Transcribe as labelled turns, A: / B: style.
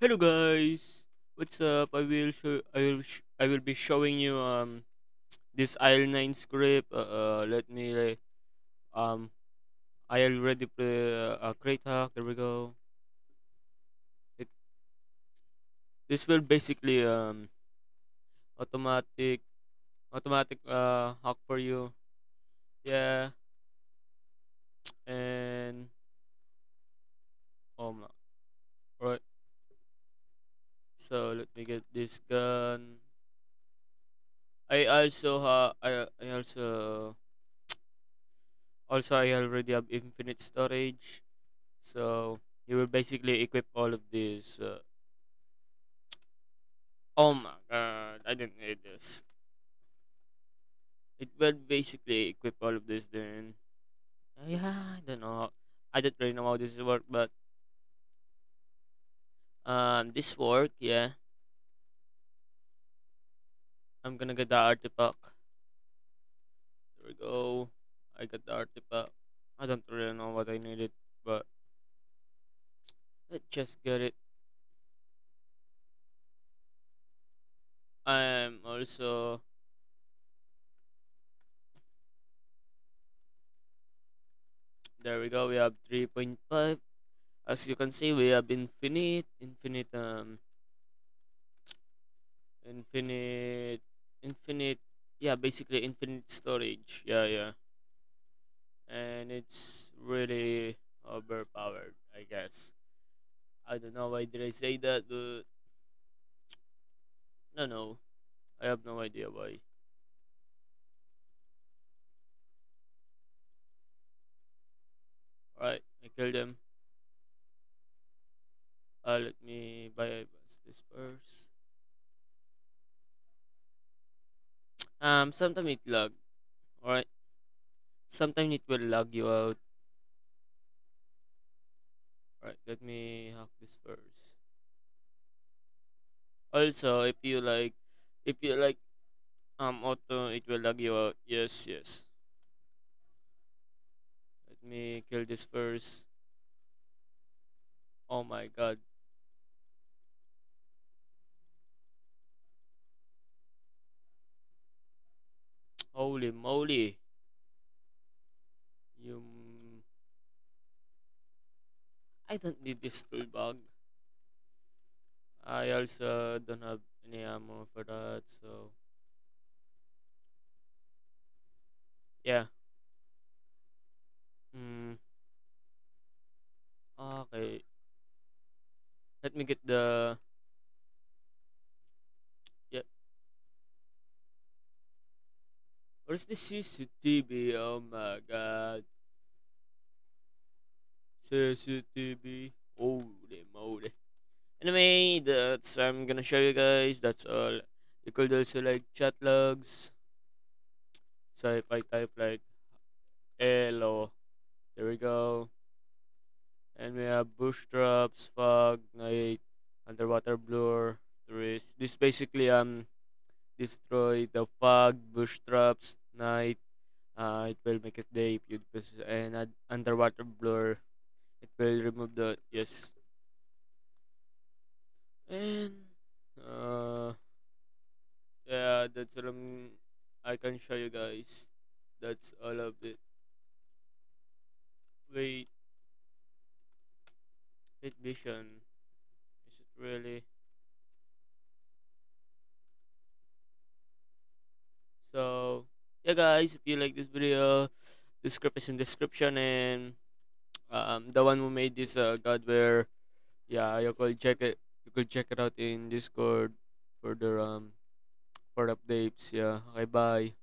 A: Hello guys, what's up? I will show I will I will be showing you um this Isle 9 script. Uh, uh let me like, um I already play uh, a crate hack. There we go. It, this will basically um automatic automatic uh hack for you. Yeah, and oh my right. So let me get this gun. I also ha I I also also I already have infinite storage So you will basically equip all of these. Uh, oh my god, I didn't need this. It will basically equip all of this then. Uh, yeah, I don't know. I don't really know how this work, but um, this work, yeah. I'm gonna get the artifact. There we go. I got the artifact. I don't really know what I needed, but let's just get it. I'm also there. We go. We have three point five. As you can see, we have infinite, infinite, um, infinite, infinite. Yeah, basically infinite storage. Yeah, yeah, and it's really overpowered. I guess. I don't know why did I say that, but no, no, I have no idea why. All right, I killed him. Uh, let me buy this first. Um, sometimes it lag. All right, sometimes it will lag you out. All right, let me hack this first. Also, if you like, if you like um auto, it will lag you out. Yes, yes. Let me kill this first. Oh my god. Holy moly. I don't need this tool bag. I also don't have any ammo for that, so. Yeah. Hmm. Okay. Let me get the. Where's the CCTV? Oh my god. CCTV. Holy moly. Anyway, that's I'm gonna show you guys. That's all. You could also like chat logs. So if I type like hello, there we go. And we have bush drops, fog, night, underwater blur. There is this basically um destroy the fog, bush traps, night. Uh, it will make it day if you press and underwater blur. It will remove the yes. And uh yeah, that's what I'm, I can show you guys. That's all of it. Wait, vision. Is it really? So yeah, guys, if you like this video, the script is in description and um the one who made this uh godware yeah you could check it you could check it out in discord for the um for updates yeah. Okay bye